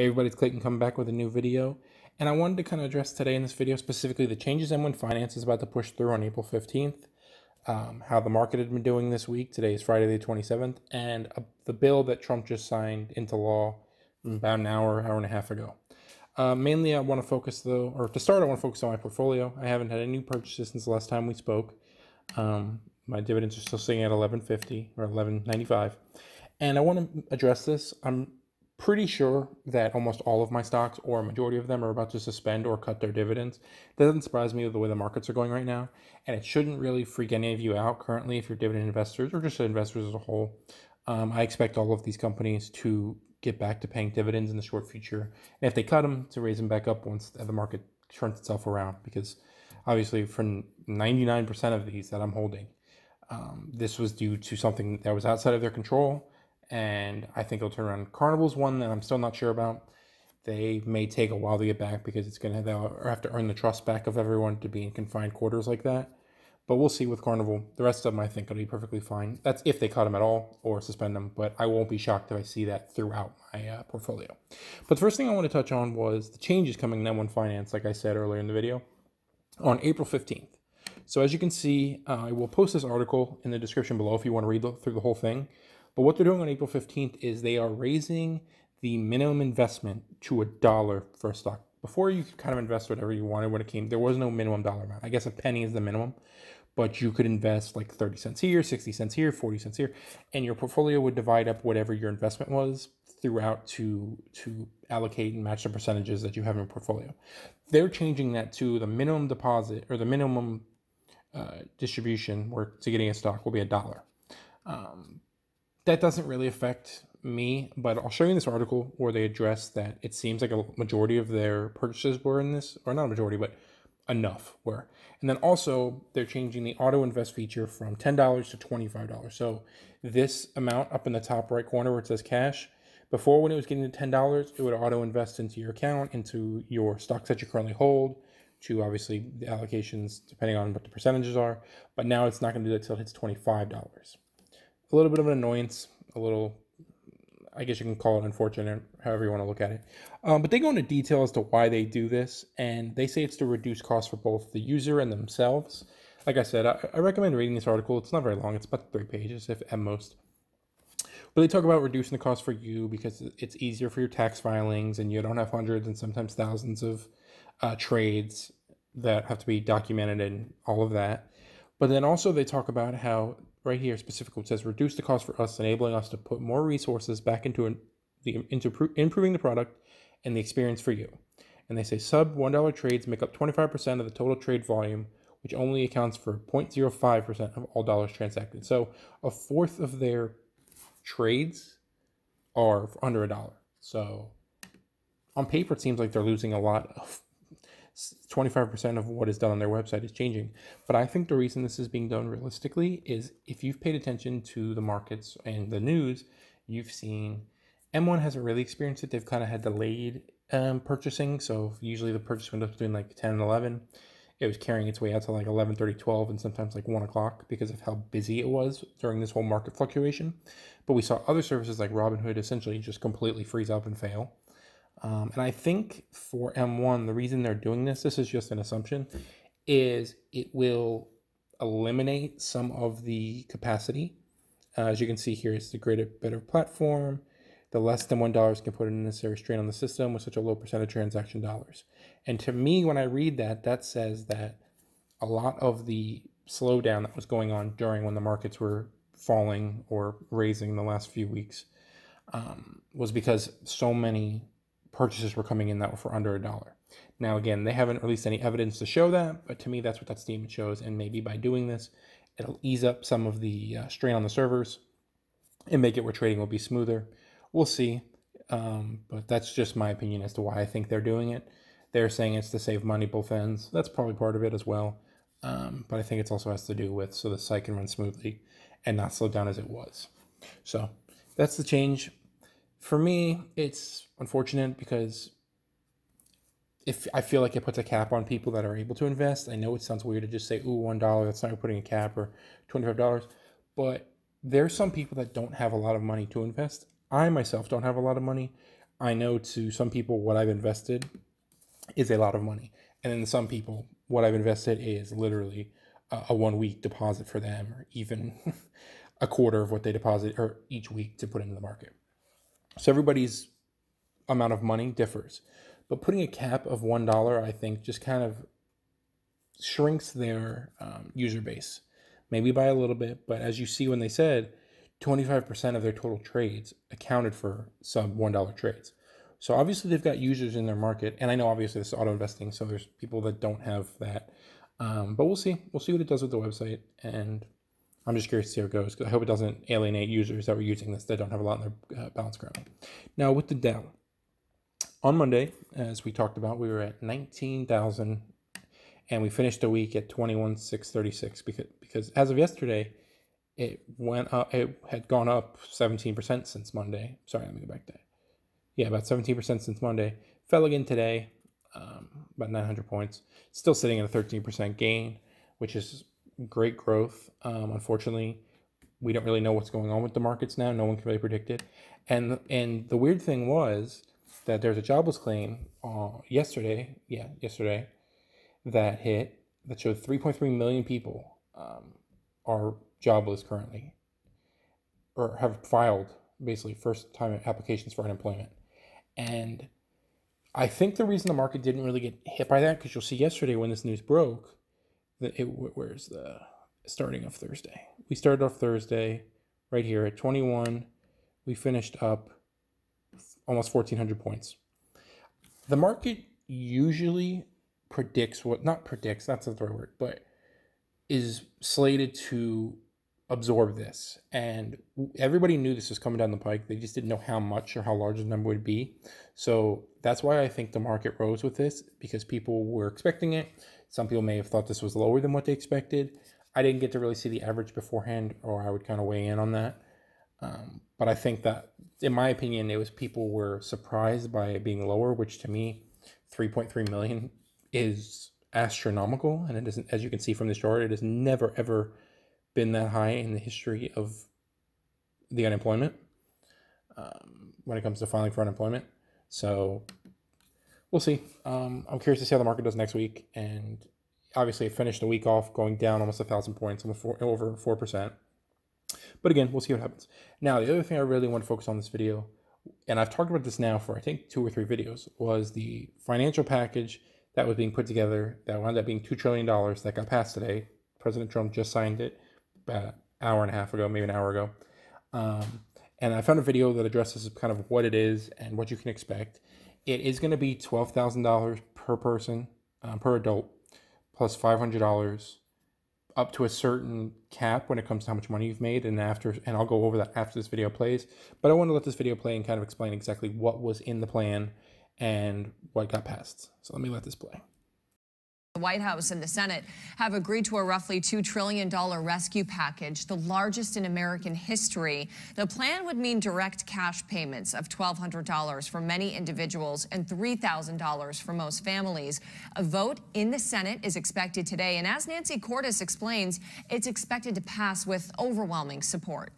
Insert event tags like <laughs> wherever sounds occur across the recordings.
Hey everybody, it's Clayton coming back with a new video. And I wanted to kind of address today in this video specifically the changes M1 Finance is about to push through on April 15th, um, how the market had been doing this week. Today is Friday the 27th, and uh, the bill that Trump just signed into law about an hour, hour and a half ago. Uh, mainly, I want to focus though, or to start, I want to focus on my portfolio. I haven't had any new purchases since the last time we spoke. Um, my dividends are still sitting at 11.50 or 11.95, and I want to address this. I'm pretty sure that almost all of my stocks or a majority of them are about to suspend or cut their dividends. That doesn't surprise me with the way the markets are going right now. And it shouldn't really freak any of you out currently if you're dividend investors or just investors as a whole. Um, I expect all of these companies to get back to paying dividends in the short future. And if they cut them, to raise them back up once the market turns itself around. Because obviously, for 99% of these that I'm holding, um, this was due to something that was outside of their control and I think it'll turn around. Carnival's one that I'm still not sure about. They may take a while to get back because it's gonna they'll have to earn the trust back of everyone to be in confined quarters like that. But we'll see with Carnival. The rest of them I think will be perfectly fine. That's if they cut them at all or suspend them. But I won't be shocked if I see that throughout my uh, portfolio. But the first thing I want to touch on was the changes coming in M1 Finance, like I said earlier in the video, on April 15th. So as you can see, uh, I will post this article in the description below if you want to read through the whole thing. But what they're doing on April 15th is they are raising the minimum investment to a dollar for a stock. Before you could kind of invest whatever you wanted when it came, there was no minimum dollar amount. I guess a penny is the minimum, but you could invest like 30 cents here, 60 cents here, 40 cents here, and your portfolio would divide up whatever your investment was throughout to to allocate and match the percentages that you have in your portfolio. They're changing that to the minimum deposit or the minimum uh, distribution where to getting a stock will be a dollar. Um, that doesn't really affect me, but I'll show you in this article where they address that it seems like a majority of their purchases were in this, or not a majority, but enough were. And then also they're changing the auto invest feature from $10 to $25. So this amount up in the top right corner where it says cash, before when it was getting to $10, it would auto invest into your account, into your stocks that you currently hold, to obviously the allocations depending on what the percentages are. But now it's not going to do that until it hits $25 a little bit of an annoyance, a little, I guess you can call it unfortunate, however you want to look at it. Um, but they go into detail as to why they do this, and they say it's to reduce costs for both the user and themselves. Like I said, I, I recommend reading this article. It's not very long; it's about three pages, if at most. But they talk about reducing the cost for you because it's easier for your tax filings, and you don't have hundreds and sometimes thousands of uh, trades that have to be documented and all of that. But then also they talk about how right here specifically it says reduce the cost for us, enabling us to put more resources back into an, the into improving the product and the experience for you. And they say sub one dollar trades make up 25% of the total trade volume, which only accounts for 0.05% of all dollars transacted. So a fourth of their trades are under a dollar. So on paper, it seems like they're losing a lot of 25% of what is done on their website is changing. But I think the reason this is being done realistically is if you've paid attention to the markets and the news, you've seen M1 hasn't really experienced it. They've kind of had delayed um, purchasing. So usually the purchase window is between like 10 and 11. It was carrying its way out to like 11, 30, 12, and sometimes like 1 o'clock because of how busy it was during this whole market fluctuation. But we saw other services like Robinhood essentially just completely freeze up and fail. Um, and I think for M1, the reason they're doing this, this is just an assumption, is it will eliminate some of the capacity. Uh, as you can see here, it's the greater, better platform. The less than $1 can put an unnecessary strain on the system with such a low percent of transaction dollars. And to me, when I read that, that says that a lot of the slowdown that was going on during when the markets were falling or raising in the last few weeks um, was because so many purchases were coming in that were for under a dollar. Now, again, they haven't released any evidence to show that, but to me, that's what that statement shows. And maybe by doing this, it'll ease up some of the uh, strain on the servers and make it where trading will be smoother. We'll see. Um, but that's just my opinion as to why I think they're doing it. They're saying it's to save money both ends. That's probably part of it as well. Um, but I think it also has to do with so the site can run smoothly and not slow down as it was. So that's the change for me, it's unfortunate because if I feel like it puts a cap on people that are able to invest. I know it sounds weird to just say, "Ooh, one dollar." That's not putting a cap or twenty-five dollars, but there's some people that don't have a lot of money to invest. I myself don't have a lot of money. I know to some people what I've invested is a lot of money. And then some people, what I've invested is literally a, a one week deposit for them or even <laughs> a quarter of what they deposit or each week to put into the market. So everybody's amount of money differs. But putting a cap of $1, I think, just kind of shrinks their um, user base, maybe by a little bit. But as you see when they said, 25% of their total trades accounted for sub $1 trades. So obviously they've got users in their market. And I know obviously this is auto investing, so there's people that don't have that. Um, but we'll see. We'll see what it does with the website. And I'm just curious to see how it goes because I hope it doesn't alienate users that were using this that don't have a lot in their uh, balance currently. Now with the Dow, on Monday, as we talked about, we were at 19,000 and we finished the week at 21,636 because because as of yesterday, it went up, it had gone up 17% since Monday. Sorry, let me go back there. Yeah, about 17% since Monday. Fell again today, um, about 900 points. Still sitting at a 13% gain, which is great growth. Um, unfortunately, we don't really know what's going on with the markets now. No one can really predict it. And and the weird thing was that there's a jobless claim uh, yesterday. Yeah, yesterday that hit that showed 3.3 million people um, are jobless currently or have filed basically first time applications for unemployment. And I think the reason the market didn't really get hit by that because you'll see yesterday when this news broke it where's the starting of Thursday. We started off Thursday right here at 21. We finished up almost 1400 points. The market usually predicts what not predicts, that's not the right word, but is slated to absorb this. And everybody knew this was coming down the pike. They just didn't know how much or how large the number would be. So that's why I think the market rose with this because people were expecting it. Some people may have thought this was lower than what they expected. I didn't get to really see the average beforehand, or I would kind of weigh in on that. Um, but I think that, in my opinion, it was people were surprised by it being lower, which to me, 3.3 million is astronomical. And it isn't, as you can see from this chart, it has never, ever been that high in the history of the unemployment um, when it comes to filing for unemployment. So we'll see. Um, I'm curious to see how the market does next week. And obviously, it finished the week off going down almost a thousand points, over four percent. But again, we'll see what happens. Now, the other thing I really want to focus on this video, and I've talked about this now for I think two or three videos, was the financial package that was being put together that wound up being two trillion dollars that got passed today. President Trump just signed it about an hour and a half ago, maybe an hour ago. Um, and I found a video that addresses kind of what it is and what you can expect. It is going to be twelve thousand dollars per person, um, per adult, plus plus five hundred dollars up to a certain cap when it comes to how much money you've made and after and I'll go over that after this video plays but I want to let this video play and kind of explain exactly what was in the plan and what got passed so let me let this play the White House and the Senate have agreed to a roughly $2 trillion rescue package, the largest in American history. The plan would mean direct cash payments of $1,200 for many individuals and $3,000 for most families. A vote in the Senate is expected today, and as Nancy Cordes explains, it's expected to pass with overwhelming support.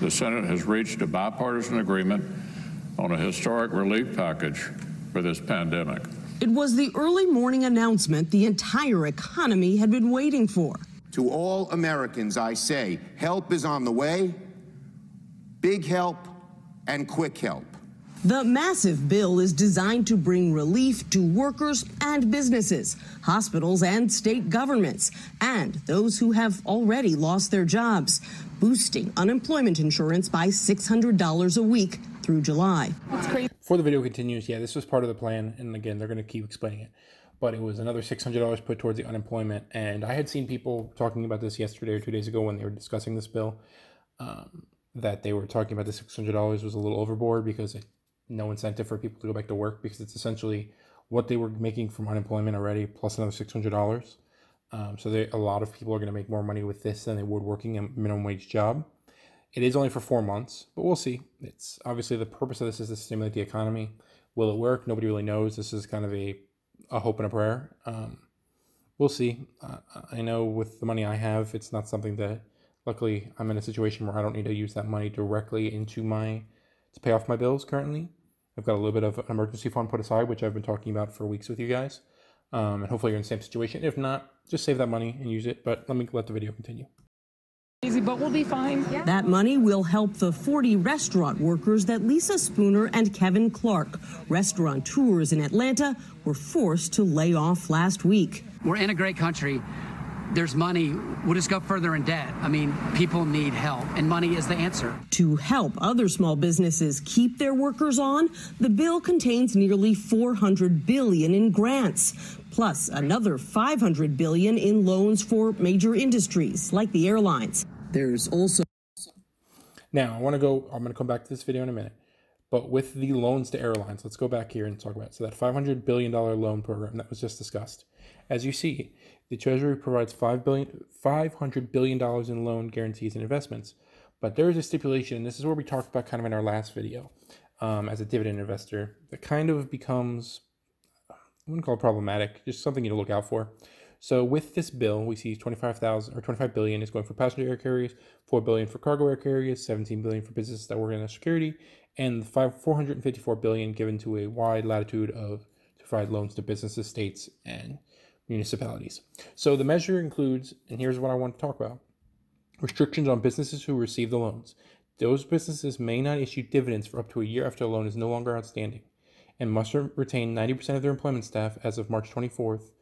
The Senate has reached a bipartisan agreement on a historic relief package for this pandemic. It was the early morning announcement the entire economy had been waiting for. To all Americans, I say help is on the way, big help, and quick help. The massive bill is designed to bring relief to workers and businesses, hospitals and state governments, and those who have already lost their jobs, boosting unemployment insurance by $600 a week through July. Before the video continues, yeah, this was part of the plan, and again, they're going to keep explaining it. But it was another $600 put towards the unemployment, and I had seen people talking about this yesterday or two days ago when they were discussing this bill, um, that they were talking about the $600 was a little overboard because it, no incentive for people to go back to work because it's essentially what they were making from unemployment already plus another $600. Um, so they, a lot of people are going to make more money with this than they would working a minimum wage job. It is only for four months, but we'll see. It's obviously the purpose of this is to stimulate the economy. Will it work? Nobody really knows. This is kind of a, a hope and a prayer. Um, we'll see. Uh, I know with the money I have, it's not something that, luckily, I'm in a situation where I don't need to use that money directly into my, to pay off my bills currently. I've got a little bit of an emergency fund put aside, which I've been talking about for weeks with you guys. Um, and hopefully you're in the same situation. If not, just save that money and use it. But let me let the video continue. Easy, but we'll be fine. That money will help the 40 restaurant workers that Lisa Spooner and Kevin Clark, restaurateurs in Atlanta, were forced to lay off last week. We're in a great country. There's money. We'll just go further in debt. I mean, people need help, and money is the answer. To help other small businesses keep their workers on, the bill contains nearly 400 billion in grants, plus another 500 billion in loans for major industries like the airlines. There's also Now, I want to go, I'm going to come back to this video in a minute. But with the loans to airlines, let's go back here and talk about it. So, that $500 billion loan program that was just discussed. As you see, the Treasury provides $5 billion, $500 billion in loan guarantees and investments. But there is a stipulation, and this is where we talked about kind of in our last video um, as a dividend investor, that kind of becomes, I wouldn't call it problematic, just something you to look out for. So with this bill, we see 25,000 or 25 billion is going for passenger air carriers, 4 billion for cargo air carriers, 17 billion for businesses that work in security, and 5, 454 billion given to a wide latitude of to provide loans to businesses, states, and municipalities. So the measure includes, and here's what I want to talk about: restrictions on businesses who receive the loans. Those businesses may not issue dividends for up to a year after a loan is no longer outstanding, and must retain 90% of their employment staff as of March 24th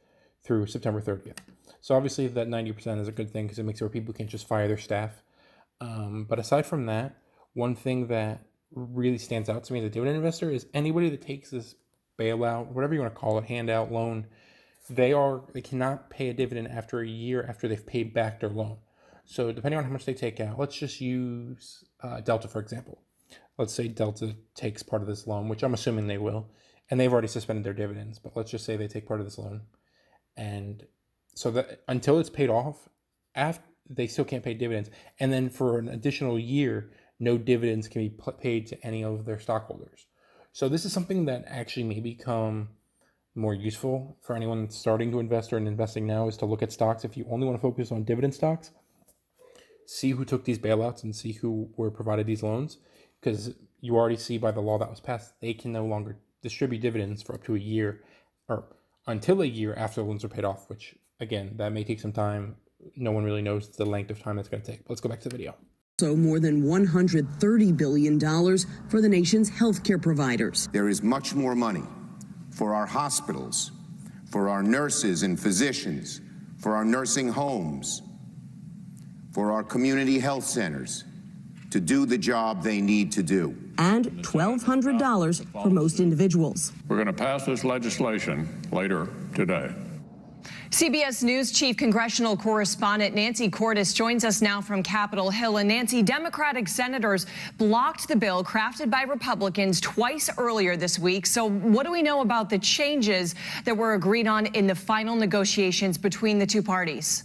through September 30th. So obviously that 90% is a good thing because it makes it where people can't just fire their staff. Um, but aside from that, one thing that really stands out to me as a dividend investor is anybody that takes this bailout, whatever you want to call it, handout loan, they are they cannot pay a dividend after a year after they've paid back their loan. So depending on how much they take out, let's just use uh, Delta for example. Let's say Delta takes part of this loan, which I'm assuming they will, and they've already suspended their dividends. But let's just say they take part of this loan and so that until it's paid off, after they still can't pay dividends, and then for an additional year, no dividends can be paid to any of their stockholders. So this is something that actually may become more useful for anyone starting to invest or investing now is to look at stocks. If you only want to focus on dividend stocks, see who took these bailouts and see who were provided these loans, because you already see by the law that was passed, they can no longer distribute dividends for up to a year or until a year after the loans are paid off, which again, that may take some time. No one really knows the length of time that's going to take. Let's go back to the video. So, more than $130 billion for the nation's healthcare providers. There is much more money for our hospitals, for our nurses and physicians, for our nursing homes, for our community health centers to do the job they need to do. And $1,200 for most individuals. We're going to pass this legislation later today. CBS News chief congressional correspondent Nancy Cordes joins us now from Capitol Hill. And Nancy, Democratic senators blocked the bill crafted by Republicans twice earlier this week. So, what do we know about the changes that were agreed on in the final negotiations between the two parties?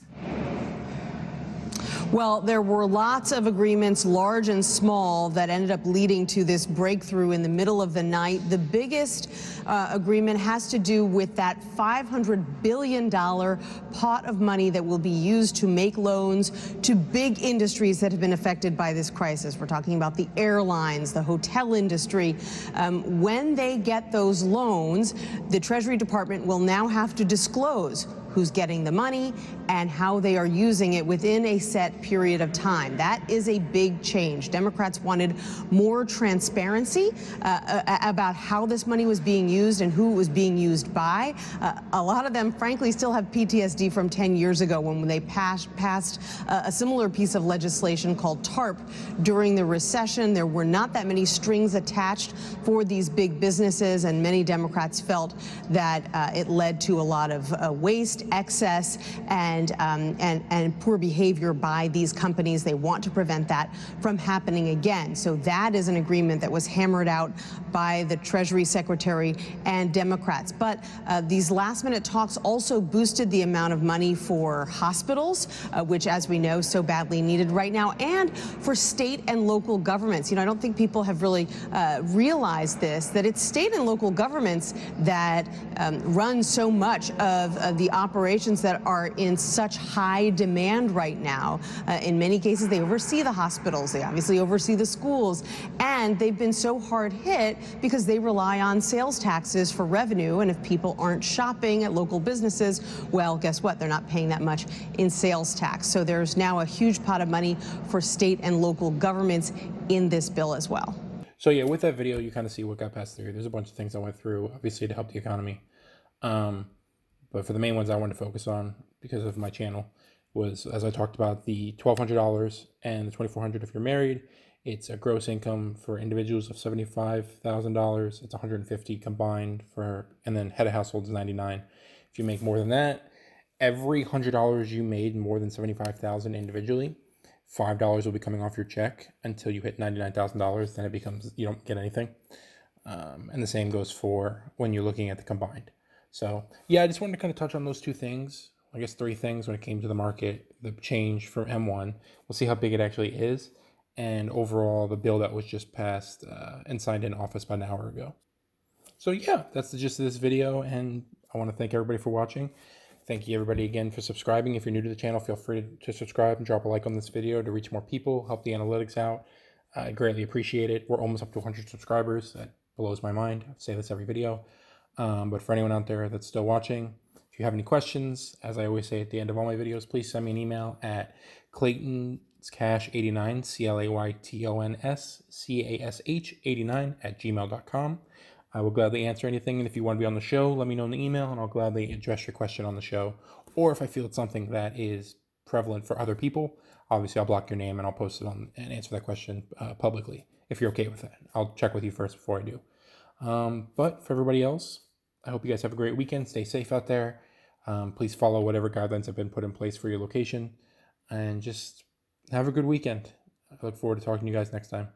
Well, there were lots of agreements, large and small, that ended up leading to this breakthrough in the middle of the night. The biggest uh, agreement has to do with that $500 billion pot of money that will be used to make loans to big industries that have been affected by this crisis. We're talking about the airlines, the hotel industry. Um, when they get those loans, the Treasury Department will now have to disclose who's getting the money, and how they are using it within a set period of time. That is a big change. Democrats wanted more transparency uh, uh about how this money was being used and who it was being used by. Uh, a lot of them, frankly, still have PTSD from 10 years ago when they passed, passed uh, a similar piece of legislation called TARP during the recession. There were not that many strings attached for these big businesses, and many Democrats felt that uh, it led to a lot of uh, waste excess and, um, and, and poor behavior by these companies. They want to prevent that from happening again. So that is an agreement that was hammered out by the Treasury Secretary and Democrats. But uh, these last minute talks also boosted the amount of money for hospitals, uh, which, as we know, so badly needed right now, and for state and local governments. You know, I don't think people have really uh, realized this, that it's state and local governments that um, run so much of the operation operations that are in such high demand right now. Uh, in many cases, they oversee the hospitals, they obviously oversee the schools, and they've been so hard hit because they rely on sales taxes for revenue. And if people aren't shopping at local businesses, well, guess what? They're not paying that much in sales tax. So there's now a huge pot of money for state and local governments in this bill as well. So yeah, with that video, you kind of see what got passed through. There's a bunch of things I went through, obviously to help the economy. Um, but for the main ones I wanted to focus on because of my channel was, as I talked about, the $1,200 and the 2400 if you're married. It's a gross income for individuals of $75,000. It's 150 combined for, and then head of household is 99. If you make more than that, every $100 you made more than 75,000 individually, $5 will be coming off your check until you hit $99,000. Then it becomes, you don't get anything. Um, and the same goes for when you're looking at the combined. So yeah, I just wanted to kind of touch on those two things. I guess three things when it came to the market, the change from M1. We'll see how big it actually is, and overall the bill that was just passed uh, and signed in office about an hour ago. So yeah, that's the gist of this video, and I want to thank everybody for watching. Thank you everybody again for subscribing. If you're new to the channel, feel free to subscribe and drop a like on this video to reach more people, help the analytics out. I greatly appreciate it. We're almost up to 100 subscribers. That blows my mind. I say this every video. Um, but for anyone out there that's still watching, if you have any questions, as I always say at the end of all my videos, please send me an email at claytonscash89, C-L-A-Y-T-O-N-S, C-A-S-H 89 at gmail.com. I will gladly answer anything. And if you want to be on the show, let me know in the email and I'll gladly address your question on the show. Or if I feel it's something that is prevalent for other people, obviously I'll block your name and I'll post it on and answer that question uh, publicly if you're okay with that. I'll check with you first before I do. Um, but for everybody else, I hope you guys have a great weekend. Stay safe out there. Um, please follow whatever guidelines have been put in place for your location and just have a good weekend. I look forward to talking to you guys next time.